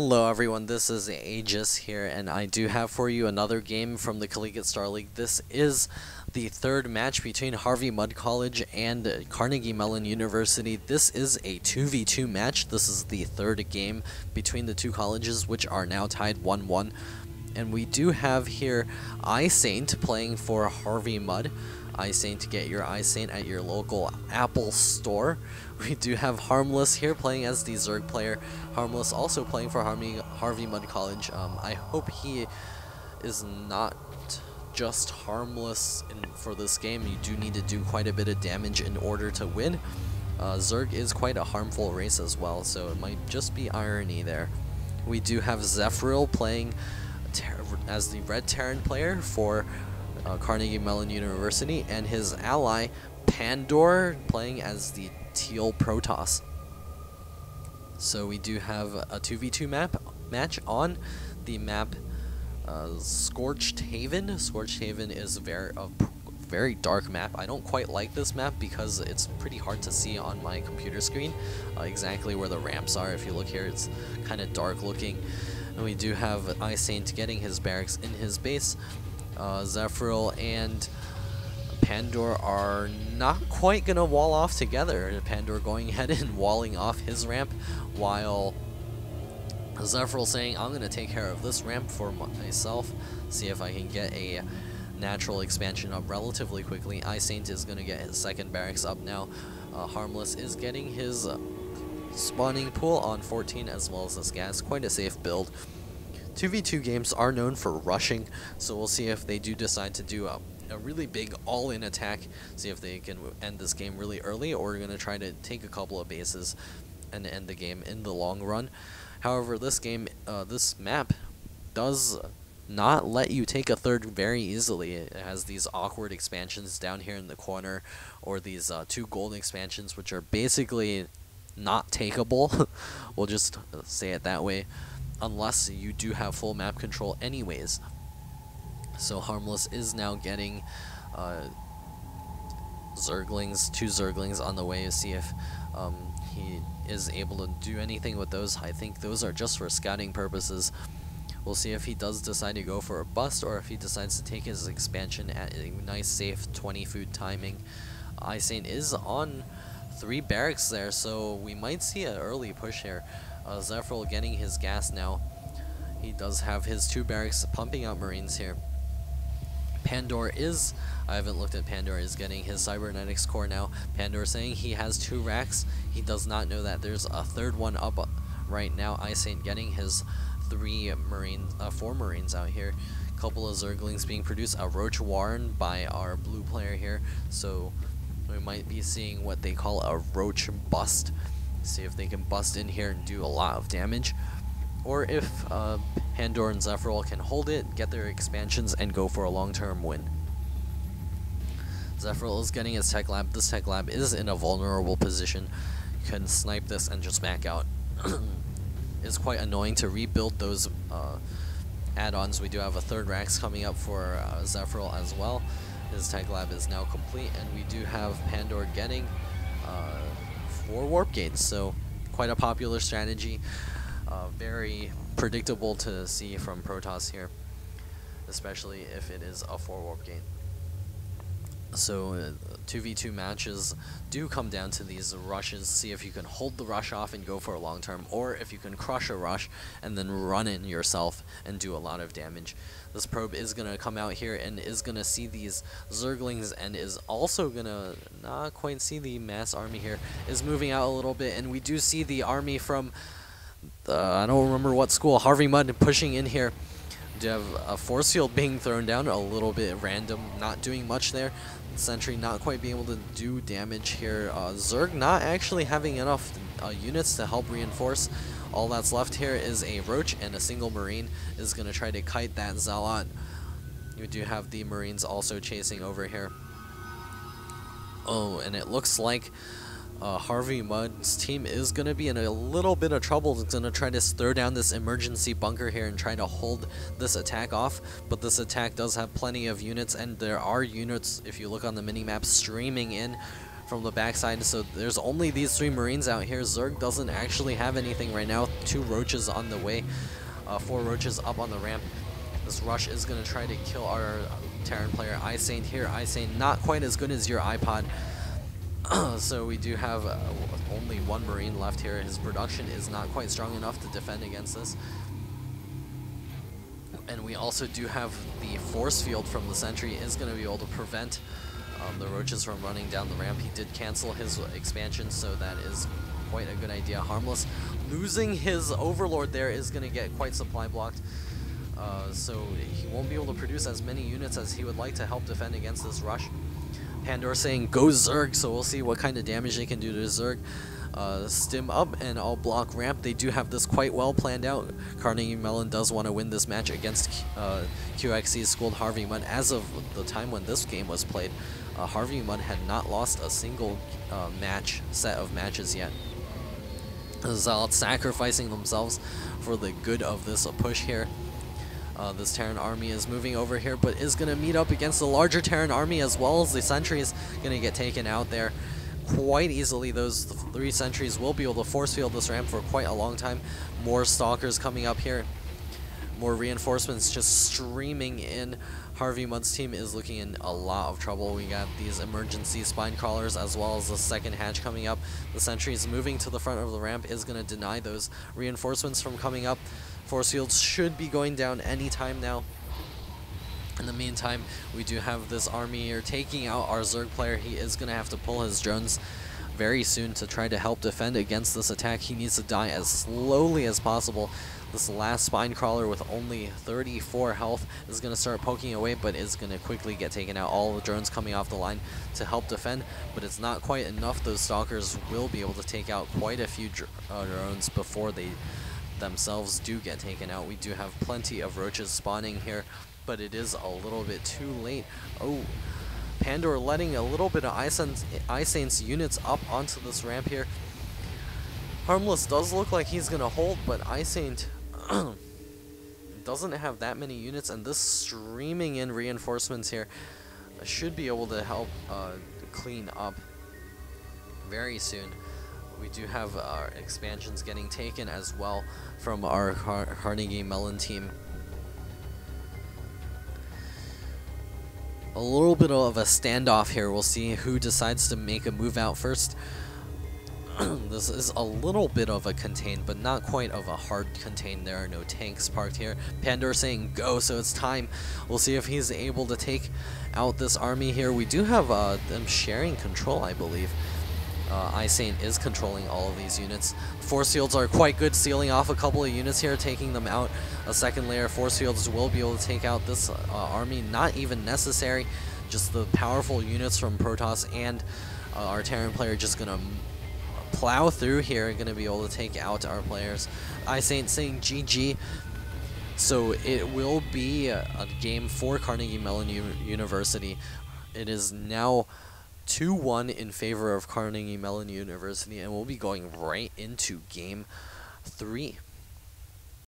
Hello everyone, this is Aegis here, and I do have for you another game from the Collegiate Star League. This is the third match between Harvey Mudd College and Carnegie Mellon University. This is a 2v2 match. This is the third game between the two colleges, which are now tied 1-1. And we do have here iSaint playing for Harvey Mudd iSaint. Get your iSaint at your local Apple store. We do have Harmless here playing as the Zerg player. Harmless also playing for Harvey, Harvey Mudd College. Um, I hope he is not just harmless in, for this game. You do need to do quite a bit of damage in order to win. Uh, Zerg is quite a harmful race as well, so it might just be irony there. We do have Zephril playing as the Red Terran player for uh, Carnegie Mellon University, and his ally Pandor playing as the Teal Protoss. So we do have a 2v2 map match on the map uh, Scorched Haven. Scorched Haven is very a very dark map. I don't quite like this map because it's pretty hard to see on my computer screen uh, exactly where the ramps are. If you look here, it's kind of dark looking. And we do have iSaint getting his barracks in his base uh, Zephryiil and Pandor are not quite going to wall off together. Pandor going ahead and walling off his ramp while Zephryiil saying, I'm going to take care of this ramp for myself, see if I can get a natural expansion up relatively quickly. iSaint is going to get his second barracks up now. Uh, Harmless is getting his uh, spawning pool on 14 as well as this gas. Quite a safe build. 2v2 games are known for rushing, so we'll see if they do decide to do a, a really big all-in attack, see if they can end this game really early, or we're going to try to take a couple of bases and end the game in the long run. However, this game, uh, this map does not let you take a third very easily. It has these awkward expansions down here in the corner, or these uh, two gold expansions, which are basically not takeable. we'll just say it that way unless you do have full map control anyways. So Harmless is now getting uh, Zerglings, two Zerglings on the way to see if um, he is able to do anything with those. I think those are just for scouting purposes. We'll see if he does decide to go for a bust or if he decides to take his expansion at a nice safe 20 food timing. iSaint is on three barracks there, so we might see an early push here. Uh, Zephryiil getting his gas now. He does have his two barracks pumping out Marines here. Pandor is, I haven't looked at Pandor, is getting his cybernetics core now. Pandor saying he has two racks. He does not know that there's a third one up right now. iSaint getting his three Marines, uh, four Marines out here. A Couple of Zerglings being produced. A Roach Warren by our blue player here. So we might be seeing what they call a Roach bust. See if they can bust in here and do a lot of damage. Or if uh, Pandor and Zephryiil can hold it, get their expansions, and go for a long-term win. Zephryiil is getting his tech lab. This tech lab is in a vulnerable position. Can snipe this and just back out. it's quite annoying to rebuild those uh, add-ons. We do have a third racks coming up for uh, as well. His tech lab is now complete, and we do have Pandor getting uh, four warp gates, so quite a popular strategy. Uh, very predictable to see from Protoss here, especially if it is a four warp gate. So uh, 2v2 matches do come down to these rushes, see if you can hold the rush off and go for a long term, or if you can crush a rush and then run in yourself and do a lot of damage. This probe is going to come out here and is going to see these Zerglings and is also going to not quite see the mass army here, is moving out a little bit, and we do see the army from, uh, I don't remember what school, Harvey Mudd pushing in here do have a force field being thrown down, a little bit random, not doing much there. Sentry not quite being able to do damage here. Uh, Zerg not actually having enough uh, units to help reinforce. All that's left here is a Roach and a single Marine is going to try to kite that Zealot. We do have the Marines also chasing over here. Oh, and it looks like uh, Harvey Mudd's team is going to be in a little bit of trouble. It's going to try to throw down this emergency bunker here and try to hold this attack off. But this attack does have plenty of units, and there are units, if you look on the mini-map, streaming in from the backside. So there's only these three Marines out here. Zerg doesn't actually have anything right now. Two Roaches on the way. Uh, four Roaches up on the ramp. This rush is going to try to kill our Terran player Saint here. Saint not quite as good as your iPod. so we do have uh, only one Marine left here. His production is not quite strong enough to defend against this. And we also do have the force field from the sentry is going to be able to prevent um, the roaches from running down the ramp. He did cancel his expansion, so that is quite a good idea. Harmless losing his overlord there is going to get quite supply blocked. Uh, so he won't be able to produce as many units as he would like to help defend against this rush. Pandora saying go Zerg, so we'll see what kind of damage they can do to Zerg. Uh, stim up and I'll block ramp. They do have this quite well planned out. Carnegie Mellon does want to win this match against uh, QXC's Schooled Harvey Mudd. As of the time when this game was played, uh, Harvey Mudd had not lost a single uh, match, set of matches yet. Zealots sacrificing themselves for the good of this push here. Uh, this Terran army is moving over here, but is going to meet up against the larger Terran army as well as the sentries going to get taken out there quite easily. Those three sentries will be able to force field this ramp for quite a long time. More stalkers coming up here. More reinforcements just streaming in. Harvey Mudd's team is looking in a lot of trouble. We got these emergency spine crawlers as well as the second hatch coming up. The sentries moving to the front of the ramp is going to deny those reinforcements from coming up. Force fields should be going down anytime now. In the meantime, we do have this army here taking out our Zerg player. He is going to have to pull his drones very soon to try to help defend against this attack. He needs to die as slowly as possible. This last spine crawler with only 34 health is going to start poking away, but is going to quickly get taken out. All the drones coming off the line to help defend, but it's not quite enough. Those stalkers will be able to take out quite a few dr uh, drones before they themselves do get taken out. We do have plenty of roaches spawning here but it is a little bit too late. Oh, Pandora letting a little bit of Saint's units up onto this ramp here. Harmless does look like he's going to hold, but Saint doesn't have that many units, and this streaming in reinforcements here should be able to help uh, clean up very soon. We do have our expansions getting taken as well from our Car Carnegie Mellon team. a little bit of a standoff here. We'll see who decides to make a move out first. this is a little bit of a contain, but not quite of a hard contain. There are no tanks parked here. Pandora saying go, so it's time. We'll see if he's able to take out this army here. We do have uh, them sharing control, I believe. Uh, Saint is controlling all of these units. Force fields are quite good, sealing off a couple of units here, taking them out. A second layer of force fields will be able to take out this uh, army. Not even necessary, just the powerful units from Protoss and uh, our Terran player just going to plow through here, going to be able to take out our players. Saint saying GG. So it will be a, a game for Carnegie Mellon U University. It is now 2-1 in favor of Carnegie Mellon University, and we'll be going right into game three.